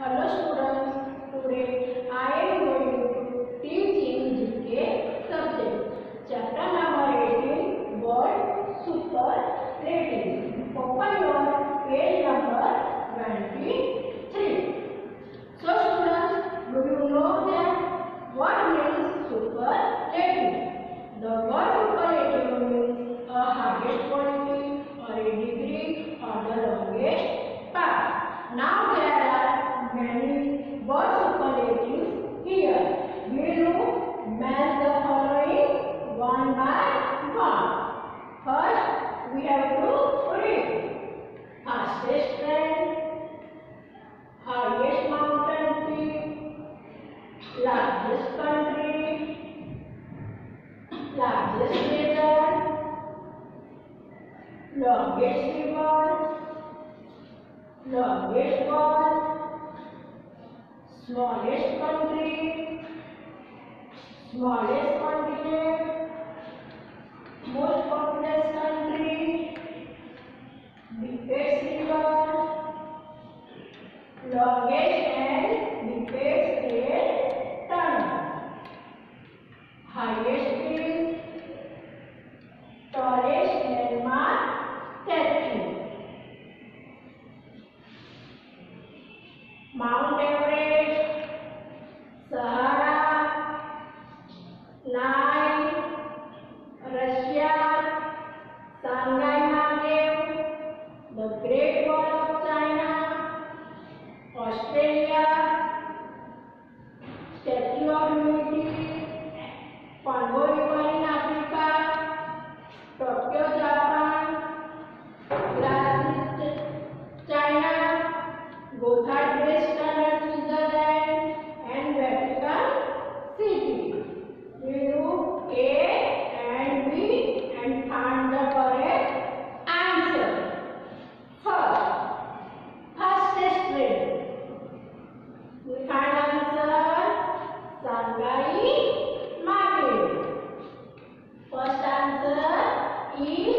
hello students today i am going to teach in gk subject chapter number 18 word superlatives open your page number 23 longest is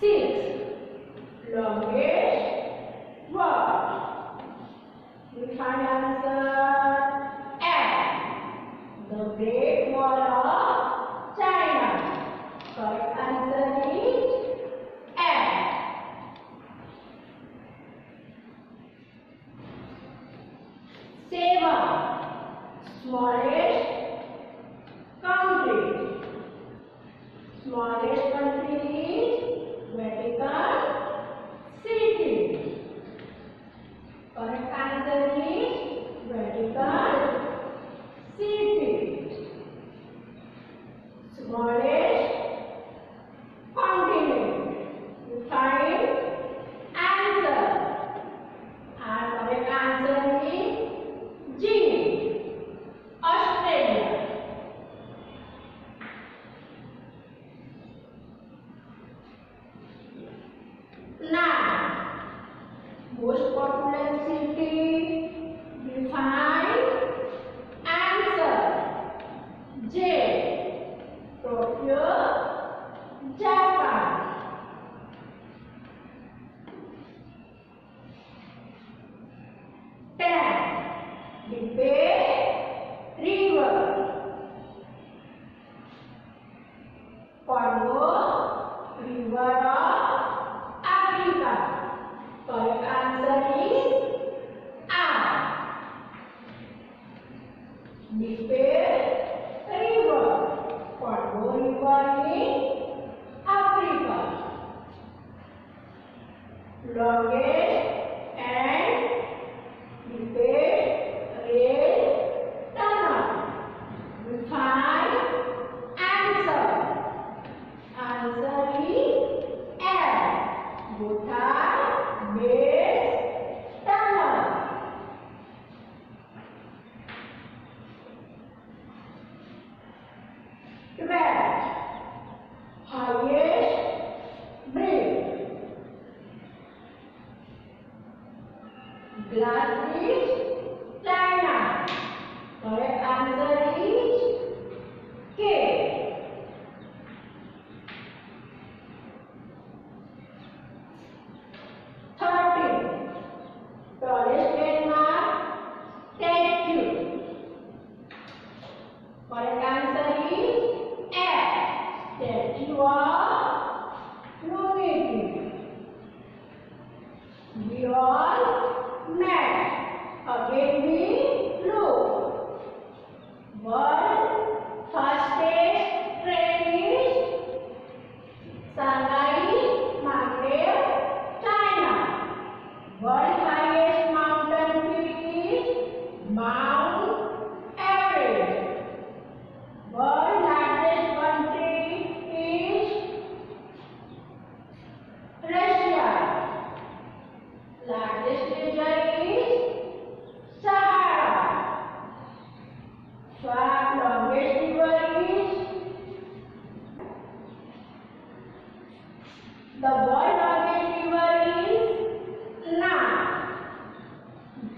Sim. Okay.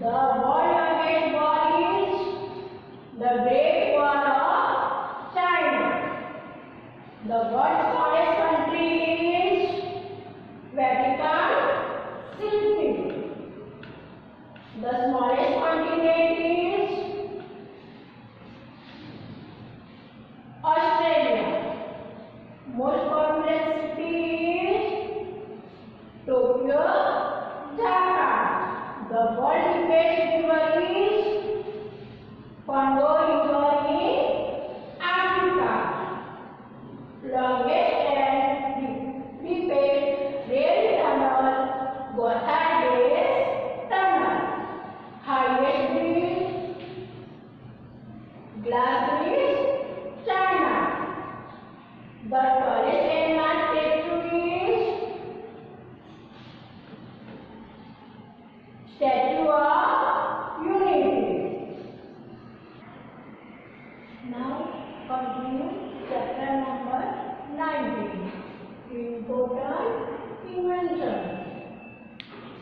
love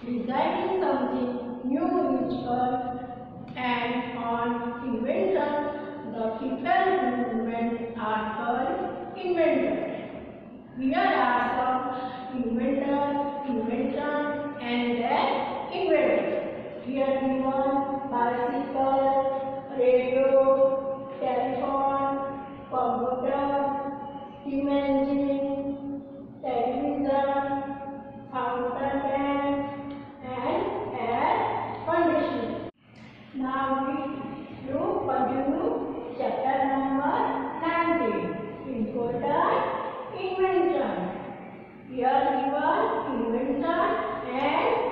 designing something new which works and on invention, the people movement are called inventors. We are some inventors, invention and their inventors. Here we want to produce chapter number 19 important invention. Here given invention and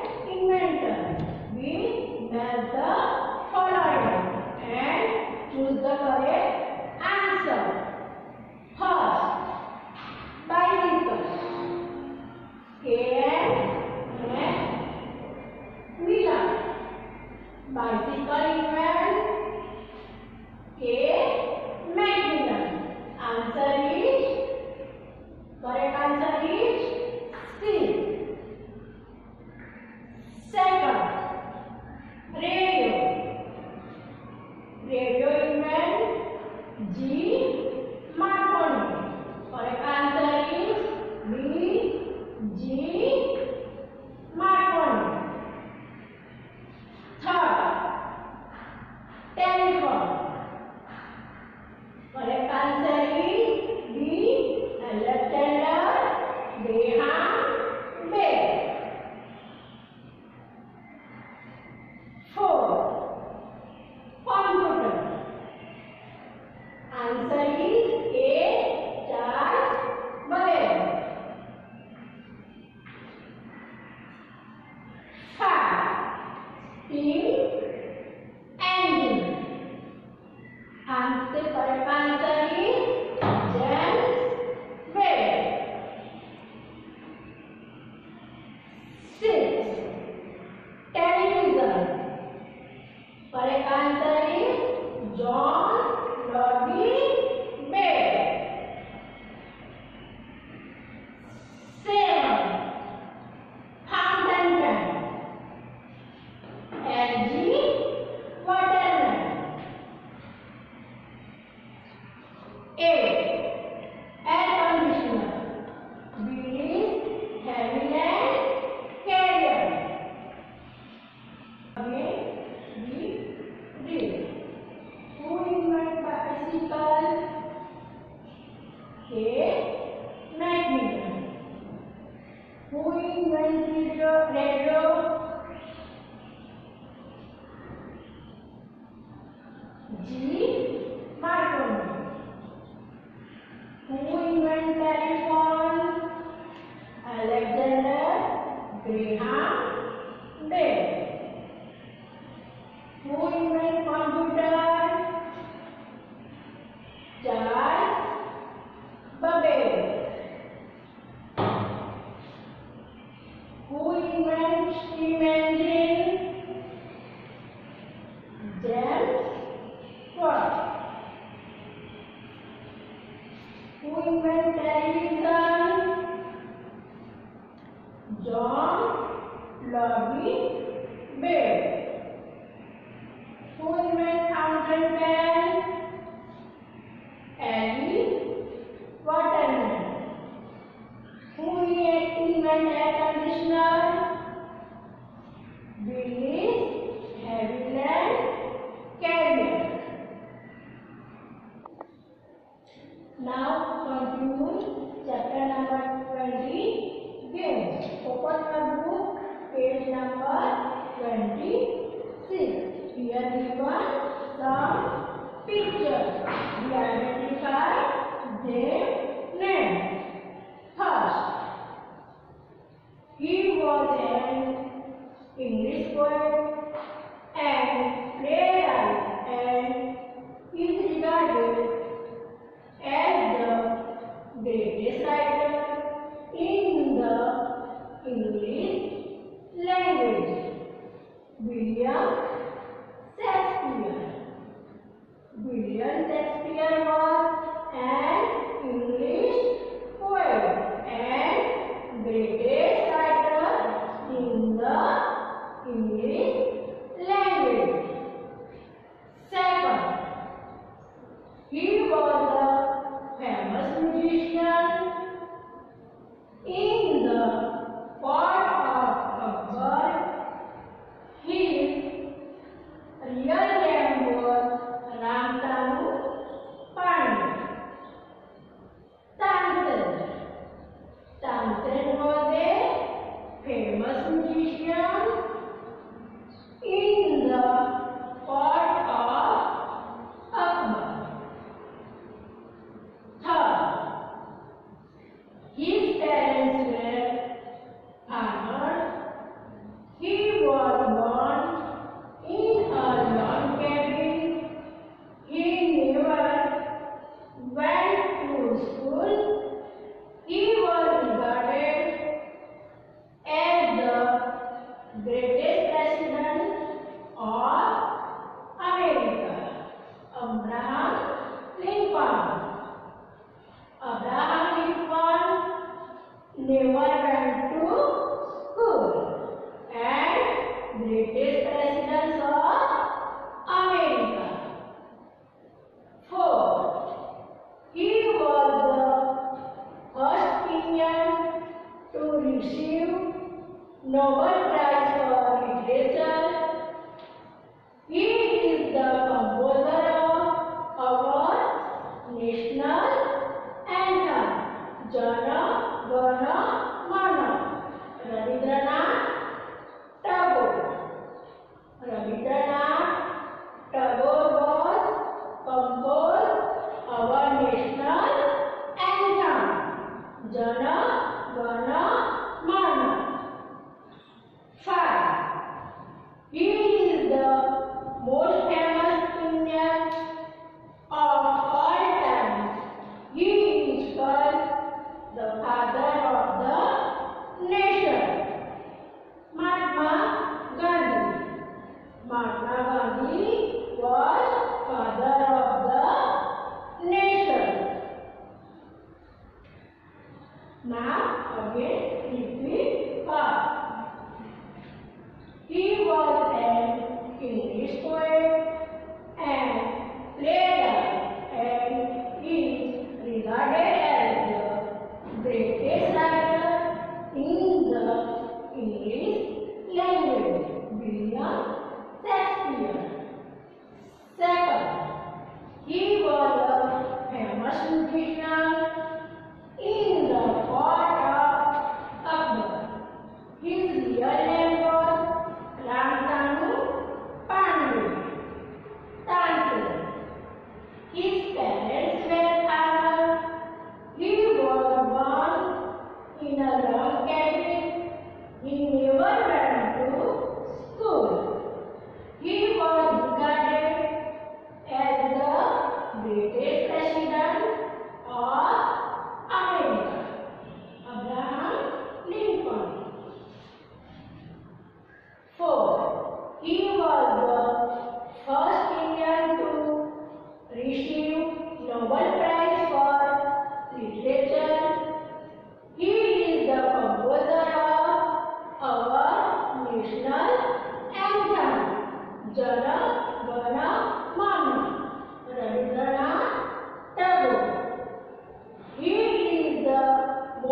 Muy buen libro, then what? Who invented television? John Logie Baird. continues chapter number 20 gems. Open your book page number 26. Here given some pictures. We identify their names. First, he was an English poet and played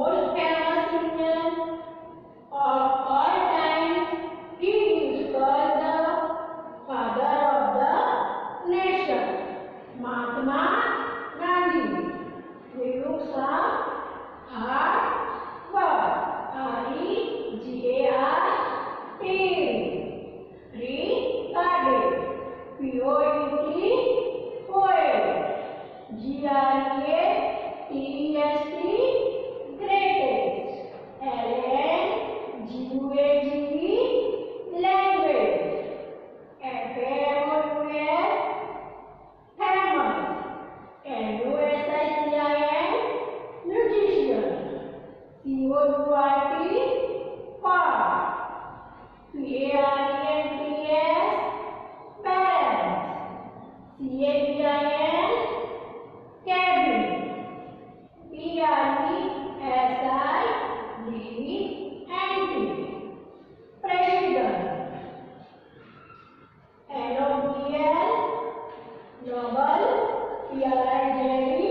Hoy Friday.